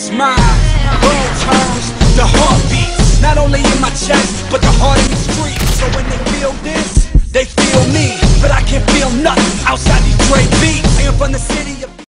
is mine. World turns the heartbeats, not only in my chest, but the heart in the street. So when they feel this, they feel me. But I can't feel nothing outside these Dre beats. I am from the city of.